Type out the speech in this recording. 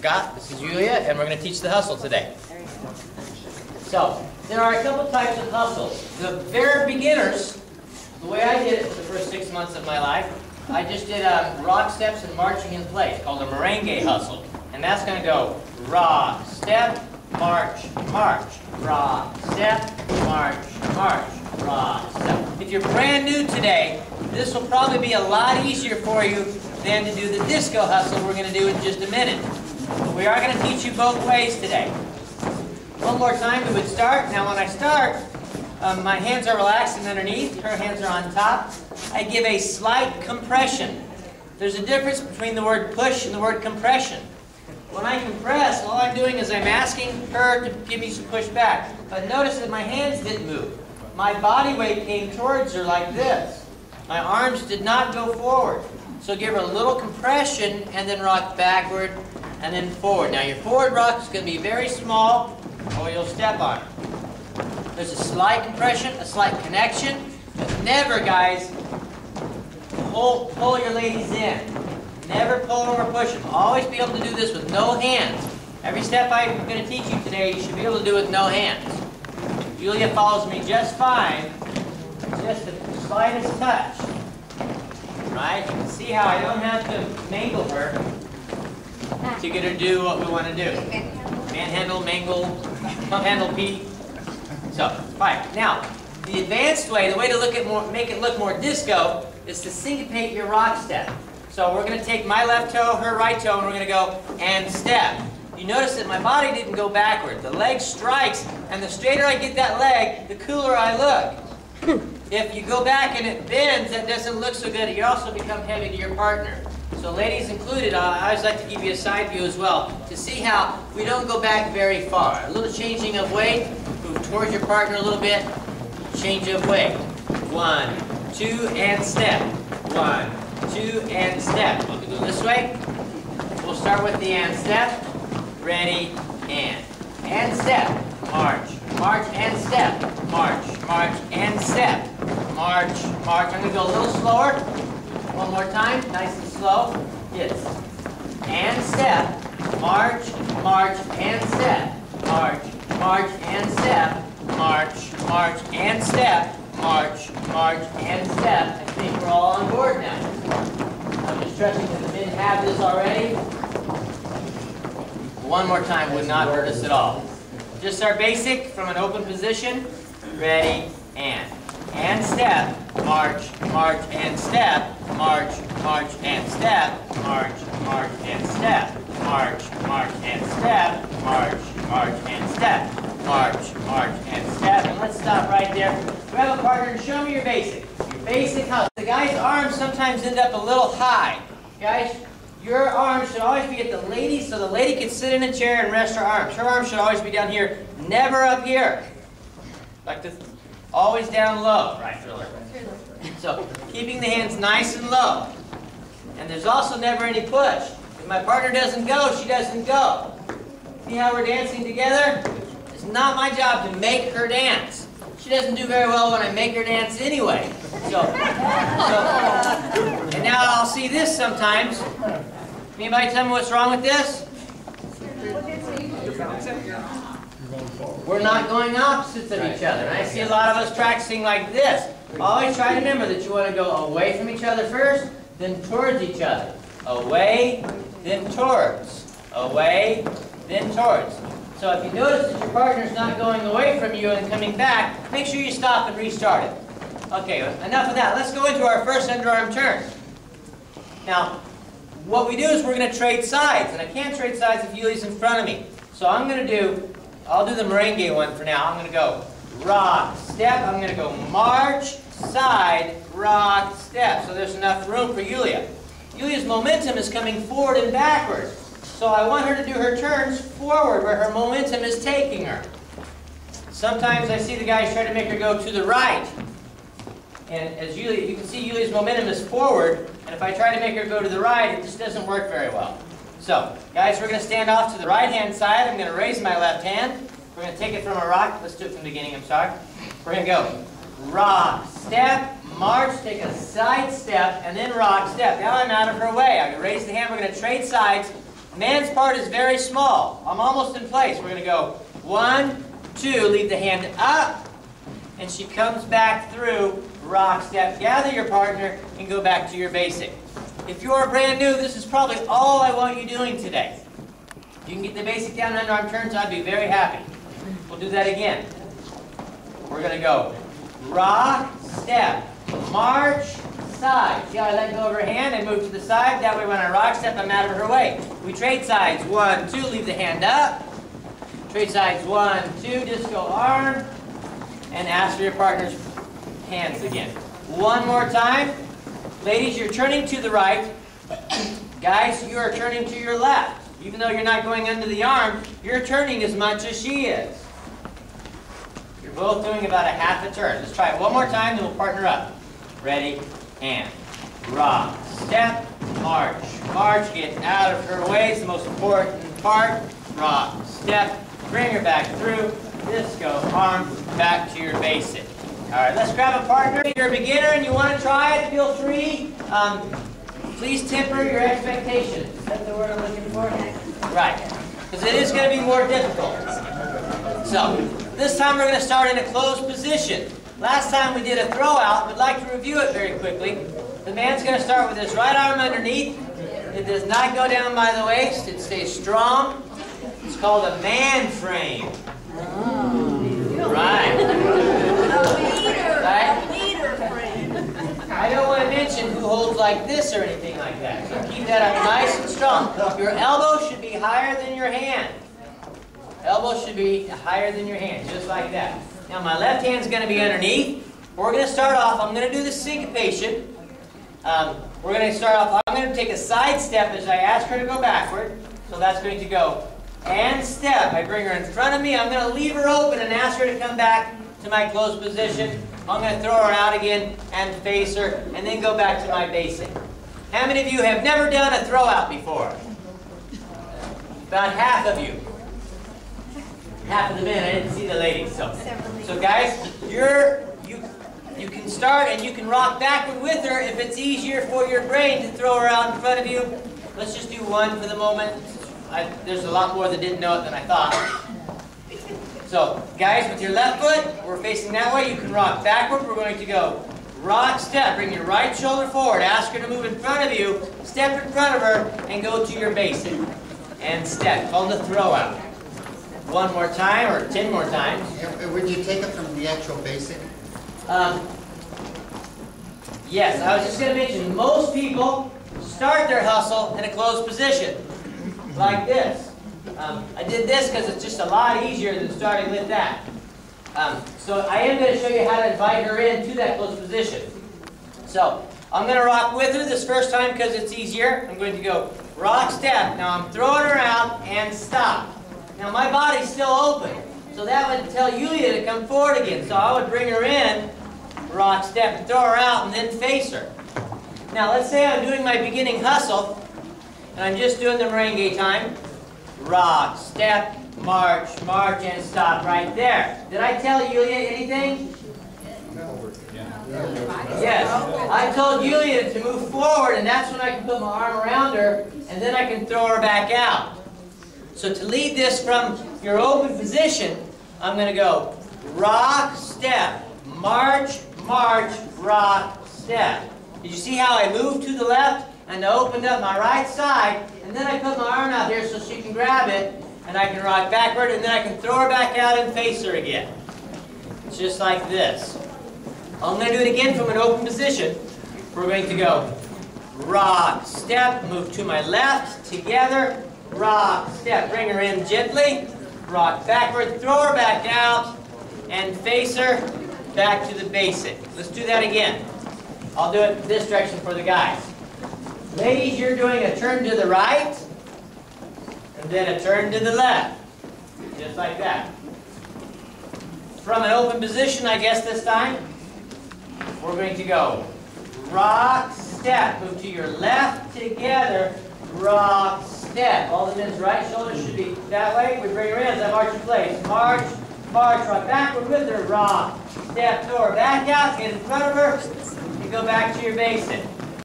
Scott, this is Yulia, and we're going to teach the hustle today. So, there are a couple types of hustles. The very beginners, the way I did it for the first six months of my life, I just did um, rock steps and marching in place, called a merengue hustle. And that's going to go rock, step, march, march, rock, step, march, march, rock, step. If you're brand new today, this will probably be a lot easier for you than to do the disco hustle we're going to do in just a minute. But we are going to teach you both ways today. One more time, we would start. Now when I start, um, my hands are relaxed and underneath, her hands are on top. I give a slight compression. There's a difference between the word push and the word compression. When I compress, all I'm doing is I'm asking her to give me some push back. But notice that my hands didn't move. My body weight came towards her like this. My arms did not go forward. So give her a little compression and then rock backward and then forward. Now your forward rock is going to be very small or you'll step on it. There's a slight compression, a slight connection, but never, guys, pull, pull your ladies in. Never pull them or push them. Always be able to do this with no hands. Every step I'm going to teach you today, you should be able to do with no hands. Yulia follows me just fine. Just the slightest touch. Right? You can see how I don't have to mangle her to get her to do what we want to do. Manhandle, mangle, handle, Pete. So, fine. Now, the advanced way, the way to look at more, make it look more disco, is to syncopate your rock step. So we're going to take my left toe, her right toe, and we're going to go and step. You notice that my body didn't go backward. The leg strikes, and the straighter I get that leg, the cooler I look. Hmm. if you go back and it bends, that doesn't look so good. You also become heavy to your partner. So ladies included, I always like to give you a side view as well to see how we don't go back very far. A little changing of weight, move towards your partner a little bit, change of weight. One, two, and step. One, two, and step. We'll go this way. We'll start with the and step. Ready, and. And step. March. March and step. March. March and step. March. March. I'm going to go a little slower. One more time. Nice and slow. Yes. And step. March. March and step. March. March and step. March. March and step. March. March and step. I think we're all on board now. I'm just trusting that the men have this already. One more time would not hurt us at all. Just our basic from an open position. Ready, and. And step. March, march, and step. March, march, and step. March, march, and step. March, march, and step. March, march, and step. March, march, and step. And let's stop right there. Grab a partner and show me your basic. Your basic house. The guy's arms sometimes end up a little high. Guys, your arms should always be at the lady so the lady can sit in a chair and rest her arms. Her arms should always be down here, never up here. Like this, always down low. Right, Thriller? So, keeping the hands nice and low. And there's also never any push. If my partner doesn't go, she doesn't go. See how we're dancing together? It's not my job to make her dance. She doesn't do very well when I make her dance anyway. So, so and now I'll see this sometimes. Anybody tell me what's wrong with this? We're not going opposites of each other. And I see a lot of us practicing like this. Always try to remember that you want to go away from each other first, then towards each other. Away, then towards. Away, then towards. So if you notice that your partner's not going away from you and coming back, make sure you stop and restart it. Okay, enough of that. Let's go into our first underarm turn. Now, what we do is we're going to trade sides, and I can't trade sides if Yuli's in front of me. So I'm going to do, I'll do the merengue one for now. I'm going to go rock, step. I'm going to go march, side, rock, step. So there's enough room for Yulia. Yulia's momentum is coming forward and backward. So I want her to do her turns forward where her momentum is taking her. Sometimes I see the guys try to make her go to the right. And as Yulia, you can see Yulia's momentum is forward, and if I try to make her go to the right, it just doesn't work very well. So, guys, we're going to stand off to the right-hand side. I'm going to raise my left hand. We're going to take it from a rock. Let's do it from the beginning, I'm sorry. We're going to go rock, step, march, take a side step, and then rock, step. Now I'm out of her way. I'm going to raise the hand. We're going to trade sides. Man's part is very small. I'm almost in place. We're going to go one, two, leave the hand up, and she comes back through, rock step, gather your partner, and go back to your basic. If you're brand new, this is probably all I want you doing today. If you can get the basic down underarm turns, I'd be very happy. We'll do that again. We're going to go rock, step, march, side. See how I let go of her hand and move to the side? That way when I rock step, I'm out of her way. We trade sides. One, two, leave the hand up. Trade sides. One, two, disco arm. And ask for your partner's hands again. One more time. Ladies, you're turning to the right. Guys, you are turning to your left. Even though you're not going under the arm, you're turning as much as she is. You're both doing about a half a turn. Let's try it one more time, then we'll partner up. Ready, and rock, step, march. March, get out of her way. It's the most important part. Rock, step, bring her back through. Disco, arm, back to your basic. All right, let's grab a partner. If you're a beginner and you want to try it, feel free. Um, please temper your expectations. Is that the word I'm looking for? Right, because it is going to be more difficult. So, this time we're going to start in a closed position. Last time we did a throw out, we'd like to review it very quickly. The man's going to start with his right arm underneath. It does not go down by the waist. It stays strong. It's called a man frame. Right. Right? I don't want to mention who holds like this or anything like that. So keep that up nice and strong. Your elbow should be higher than your hand. Elbow should be higher than your hand, just like that. Now my left hand's going to be underneath. We're going to start off, I'm going to do the syncopation. Um, we're going to start off, I'm going to take a side step as I ask her to go backward. So that's going to go and step. I bring her in front of me. I'm going to leave her open and ask her to come back to my close position. I'm going to throw her out again and face her and then go back to my basic. How many of you have never done a throw out before? About half of you half of the men. I didn't see the ladies. So, so guys, you're you you can start and you can rock backward with her if it's easier for your brain to throw her out in front of you. Let's just do one for the moment. I, there's a lot more that didn't know it than I thought. So, guys, with your left foot, we're facing that way. You can rock backward. We're going to go rock, step. Bring your right shoulder forward. Ask her to move in front of you. Step in front of her and go to your basic. And step. Called the throw out one more time or ten more times. Would you take it from the actual basic? Um, yes, I was just going to mention, most people start their hustle in a closed position, like this. Um, I did this because it's just a lot easier than starting with that. Um, so I am going to show you how to invite her into that closed position. So I'm going to rock with her this first time because it's easier. I'm going to go rock step. Now I'm throwing her out and stop. Now my body's still open, so that would tell Yulia to come forward again. So I would bring her in, rock step, and throw her out, and then face her. Now let's say I'm doing my beginning hustle, and I'm just doing the merengue time. Rock, step, march, march, and stop right there. Did I tell Yulia anything? Yes. I told Yulia to move forward, and that's when I can put my arm around her, and then I can throw her back out. So to lead this from your open position, I'm going to go rock, step, march, march, rock, step. Did you see how I moved to the left and I opened up my right side, and then I put my arm out here so she can grab it, and I can rock backward, and then I can throw her back out and face her again. It's just like this. I'm going to do it again from an open position. We're going to go rock, step, move to my left, together, rock, step. Bring her in gently, rock backward, throw her back out, and face her back to the basic. Let's do that again. I'll do it this direction for the guys. Ladies, you're doing a turn to the right, and then a turn to the left. Just like that. From an open position, I guess this time, we're going to go rock, step. Move to your left together, rock, step. All the men's right shoulders should be that way. We bring her hands I march in place. March, march, rock backward with her, rock, step, her back out, get in front of her, and go back to your basic.